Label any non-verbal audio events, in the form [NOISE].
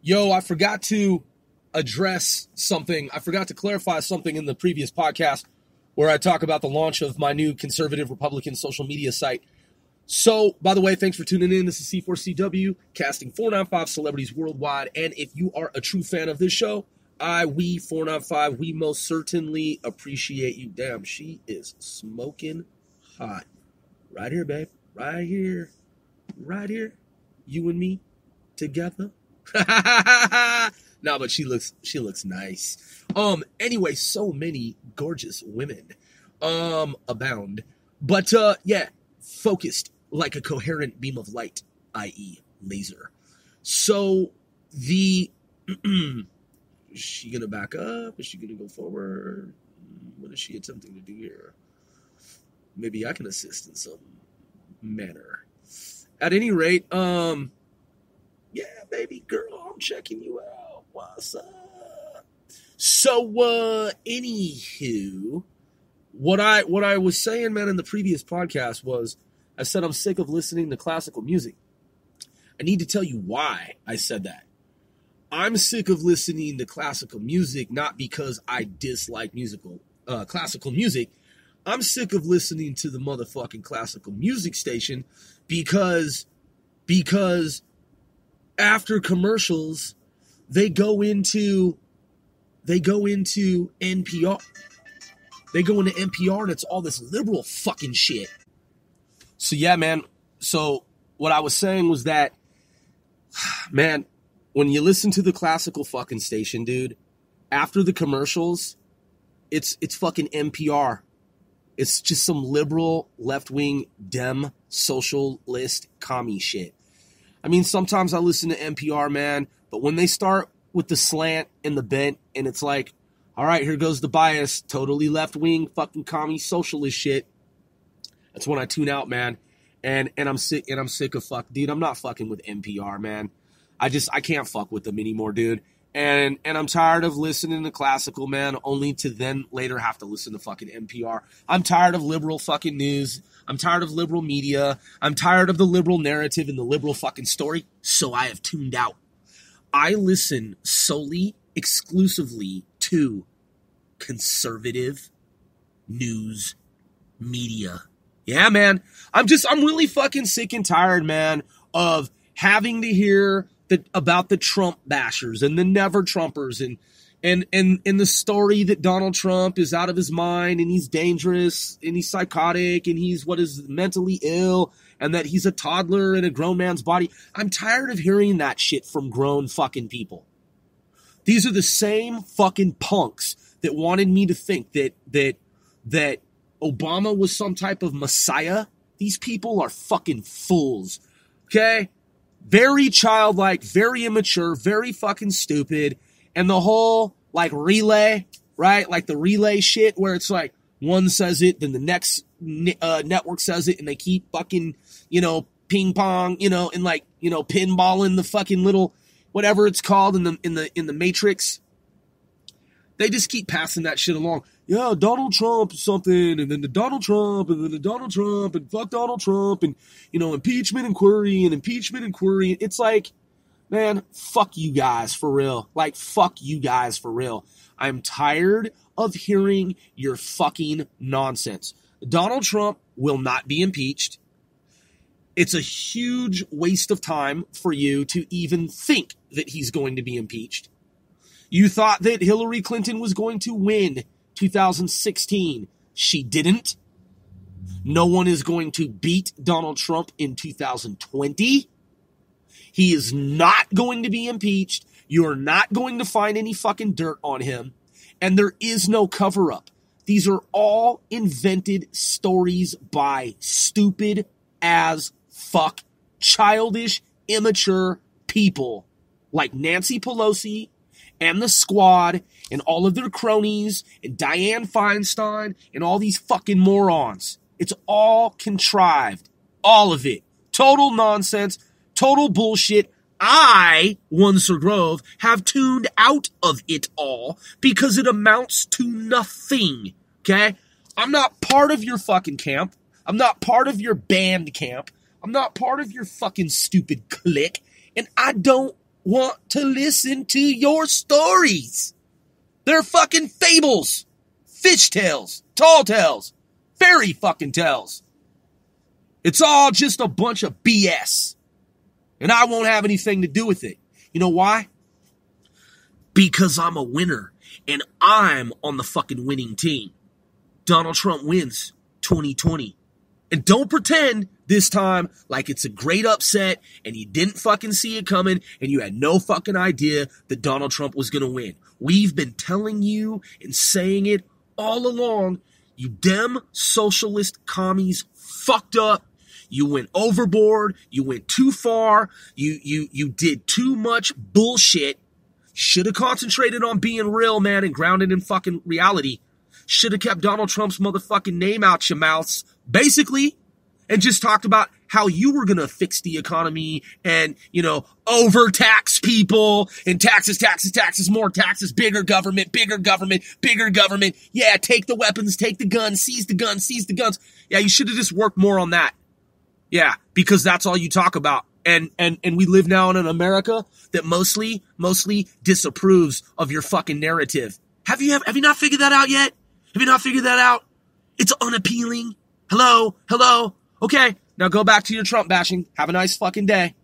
Yo, I forgot to address something. I forgot to clarify something in the previous podcast where I talk about the launch of my new conservative Republican social media site. So, by the way, thanks for tuning in. This is C4CW, casting 495 celebrities worldwide. And if you are a true fan of this show, I, we, 495, we most certainly appreciate you. Damn, she is smoking hot. Right here, babe. Right here. Right here. You and me together. [LAUGHS] no, but she looks she looks nice. Um anyway, so many gorgeous women um abound. But uh yeah, focused like a coherent beam of light, i.e. laser. So the [CLEARS THROAT] is she gonna back up? Is she gonna go forward? What is she attempting to do here? Maybe I can assist in some manner. At any rate, um yeah, baby girl, I'm checking you out. What's up? So uh anywho, what I what I was saying, man, in the previous podcast was I said I'm sick of listening to classical music. I need to tell you why I said that. I'm sick of listening to classical music not because I dislike musical uh, classical music. I'm sick of listening to the motherfucking classical music station because because after commercials they go into they go into NPR. They go into NPR and it's all this liberal fucking shit. So yeah, man. So what I was saying was that [SIGHS] man, when you listen to the classical fucking station, dude, after the commercials, it's it's fucking NPR. It's just some liberal left-wing dem socialist commie shit. I mean, sometimes I listen to NPR, man, but when they start with the slant and the bent and it's like, all right, here goes the bias, totally left-wing fucking commie socialist shit. That's when I tune out, man. And and I'm sick and I'm sick of fuck, dude. I'm not fucking with NPR, man. I just I can't fuck with them anymore, dude. And and I'm tired of listening to classical, man, only to then later have to listen to fucking NPR. I'm tired of liberal fucking news. I'm tired of liberal media. I'm tired of the liberal narrative and the liberal fucking story. So I have tuned out. I listen solely, exclusively to conservative news media. Yeah, man. I'm just, I'm really fucking sick and tired, man, of having to hear the, about the Trump bashers and the never Trumpers and, and, and, and the story that Donald Trump is out of his mind and he's dangerous and he's psychotic and he's what is mentally ill and that he's a toddler in a grown man's body. I'm tired of hearing that shit from grown fucking people. These are the same fucking punks that wanted me to think that that that Obama was some type of messiah. These people are fucking fools. Okay? Very childlike, very immature, very fucking stupid. And the whole like relay, right? Like the relay shit where it's like one says it, then the next uh, network says it, and they keep fucking, you know, ping pong, you know, and like, you know, pinballing the fucking little whatever it's called in the in the in the matrix. They just keep passing that shit along. Yeah, Donald Trump something, and then the Donald Trump, and then the Donald Trump, and fuck Donald Trump, and you know, impeachment inquiry and impeachment inquiry. It's like, man, fuck you guys for real. Like, fuck you guys for real. I'm tired of hearing your fucking nonsense. Donald Trump will not be impeached. It's a huge waste of time for you to even think that he's going to be impeached. You thought that Hillary Clinton was going to win 2016. She didn't. No one is going to beat Donald Trump in 2020. He is not going to be impeached. You are not going to find any fucking dirt on him. And there is no cover up. These are all invented stories by stupid as fuck, childish, immature people like Nancy Pelosi and the squad and all of their cronies and Dianne Feinstein and all these fucking morons. It's all contrived. All of it. Total nonsense. Total bullshit. I, one Sir Grove, have tuned out of it all because it amounts to nothing. Okay? I'm not part of your fucking camp. I'm not part of your band camp. I'm not part of your fucking stupid clique. And I don't want to listen to your stories. They're fucking fables, fish tales, tall tales, fairy fucking tales. It's all just a bunch of BS. And I won't have anything to do with it. You know why? Because I'm a winner and I'm on the fucking winning team. Donald Trump wins 2020. And don't pretend this time like it's a great upset and you didn't fucking see it coming and you had no fucking idea that Donald Trump was going to win. We've been telling you and saying it all along. You dem socialist commies fucked up. You went overboard. You went too far. You you you did too much bullshit. Should have concentrated on being real, man, and grounded in fucking reality. Should have kept Donald Trump's motherfucking name out your mouths, basically, and just talked about how you were going to fix the economy and, you know, overtax people and taxes, taxes, taxes, more taxes, bigger government, bigger government, bigger government. Yeah, take the weapons, take the guns, seize the guns, seize the guns. Yeah, you should have just worked more on that. Yeah, because that's all you talk about. And and and we live now in an America that mostly mostly disapproves of your fucking narrative. Have you have, have you not figured that out yet? Have you not figured that out? It's unappealing. Hello, hello. Okay, now go back to your Trump bashing. Have a nice fucking day.